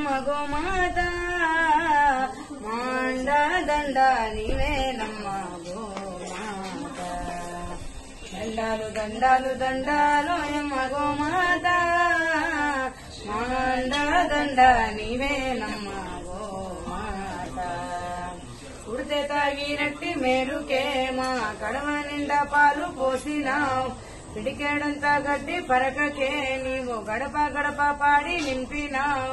ఎమ్మ గోమాత మాండ దండ నీవేనమ్మ గోమాత దండాలు దండాలు దండాలు ఎమ్మ గోమాత మాండ దండ నీవేనమ్మ గోమాత ఉడితే తాగినట్టి మేలుకే మా కడవ నిండా పాలు పోసినావు పిడికేడంతా గడ్డి పరకకే నీవు గడప గడప పాడి నింపినావు.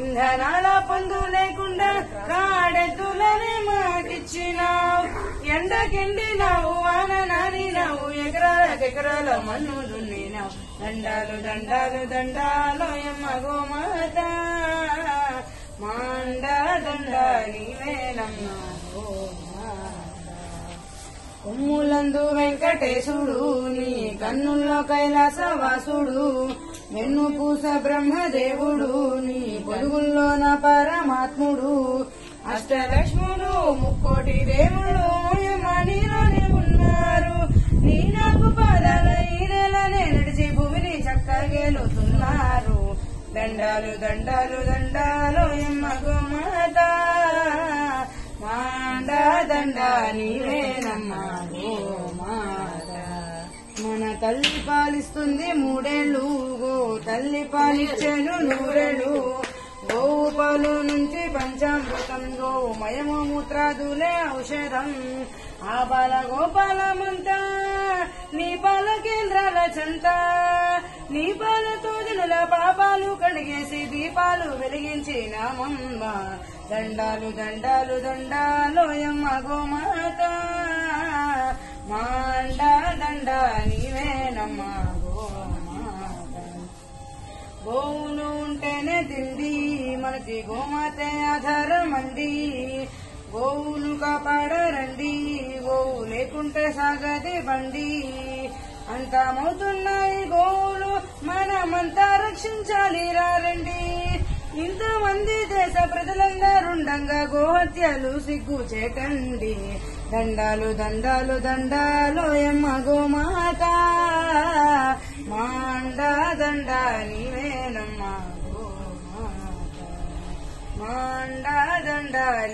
ఇంధనాల పొందు లేకుండా కాడెద్దులని మాకిచ్చినావు. ఎండకెండినావు వాన నానినావు ఎకరాలకెకరాల మన్ను దున్నినావు. దండాలు దండాలు దండాలు ఎమ్మగో మాత మాండ దండ నీవేనమ్మ కొమ్ములందు వెంకటేశుడు నీ కన్నుల్లో కైలాసవాసుడు వెన్ను పూస బ్రహ్మదేవుడు నీ పొరుగుల్లో నా పరమాత్ముడు అష్టలక్ష్ముడు ముక్కోటి దేవుడు యమనిలోనే ఉన్నారు. నీ నాకు పాదాల ఈ నడిచి భూమిని చక్కగేలుతున్నారు దండాలు దండాలు దండాలు ఎమ్మ గోమాత. మాండా దండా నీవేనమ్మా. తల్లి పాలిస్తుంది మూడేళ్ళు. గో తల్లి పాలిచ్చాను నూరేళ్ళు. గోవు పాలు నుంచి పంచామృతం గోవు మయము మూత్రాదులే ఔషధం. ఆ బాల గోపాలమంతా నీ పాల కేంద్రాల చెంత. నీ పాలతో జనుల పాపాలు కడిగేసి దీపాలు వెలిగించి నామమ్మ. దండాలు దండాలు దండాలోయమ్మ గోమాత. మాండ దండాని నీవేనమ్మ గోమాత గోవులు ఉంటేనే తిండి మనకి గోమాతే ఆధారం అండి గోవులు కాపాడరండి గోవు లేకుంటే సాగది బండి. అంతమవుతున్నాయి గోవులు మనమంతా రక్షించాలి రండి ఇంతమంది దేశ ప్రజలందరుండంగా గోహత్యలు సిగ్గు చేకండి. దండాలు దండాలు దండాలు ఎమ్మ గోమాత மாண்டா தண்டாரி